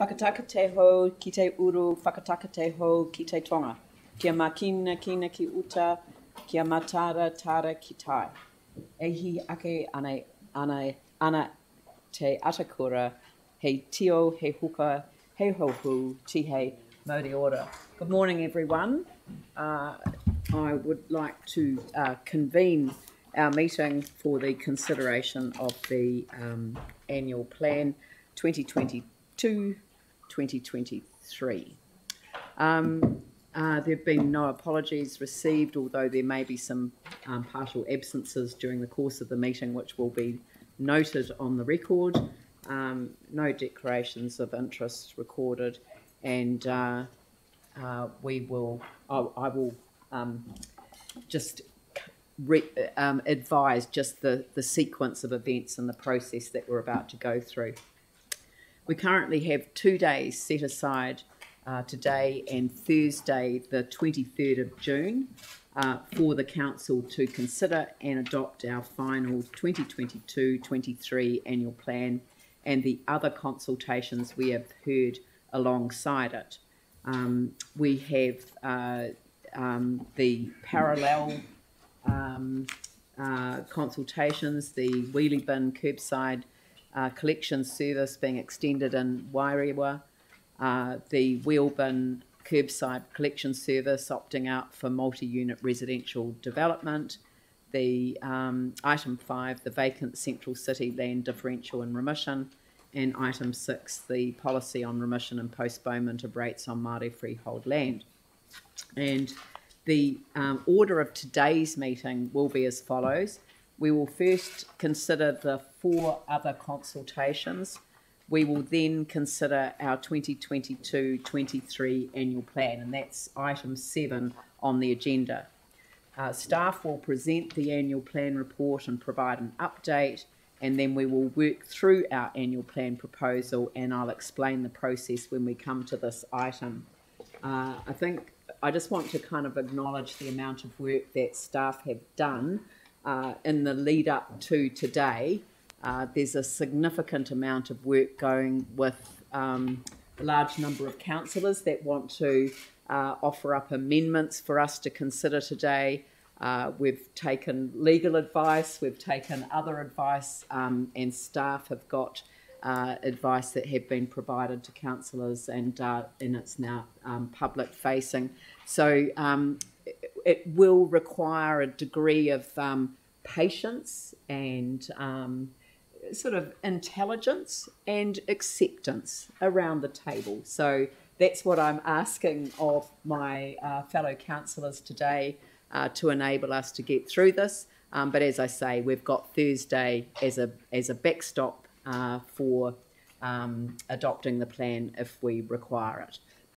Whakataka te ho ki te uru, whakataka te ho ki te tonga. Kia makina kina ki uta, kia matara tara ki tai. E hi ake ana, ana, ana te atakura, hei tio, hei huka, hei hohu, ti hei mauri ora. Good morning everyone. Uh, I would like to uh, convene our meeting for the consideration of the um, annual plan 2022 2023. Um, uh, there have been no apologies received, although there may be some um, partial absences during the course of the meeting, which will be noted on the record. Um, no declarations of interest recorded, and uh, uh, we will. I, I will um, just re, um, advise just the, the sequence of events and the process that we're about to go through. We currently have two days set aside uh, today and Thursday, the 23rd of June, uh, for the Council to consider and adopt our final 2022 23 annual plan and the other consultations we have heard alongside it. Um, we have uh, um, the parallel um, uh, consultations, the wheelie bin curbside uh, collection service being extended in Wairewa, uh, the wheel bin curbside collection service opting out for multi-unit residential development, the um, item five, the vacant central city land differential and remission, and item six, the policy on remission and postponement of rates on Māori freehold land. And the um, order of today's meeting will be as follows. We will first consider the four other consultations. We will then consider our 2022 23 annual plan, and that's item seven on the agenda. Uh, staff will present the annual plan report and provide an update, and then we will work through our annual plan proposal, and I'll explain the process when we come to this item. Uh, I think I just want to kind of acknowledge the amount of work that staff have done uh, in the lead up to today. Uh, there's a significant amount of work going with um, a large number of councillors that want to uh, offer up amendments for us to consider today. Uh, we've taken legal advice, we've taken other advice, um, and staff have got uh, advice that have been provided to councillors, and uh, and it's now um, public facing. So um, it, will require a degree of um, patience and um, sort of intelligence and acceptance around the table. So that's what I'm asking of my uh, fellow councillors today uh, to enable us to get through this. Um, but as I say, we've got Thursday as a as a backstop uh, for um, adopting the plan if we require it.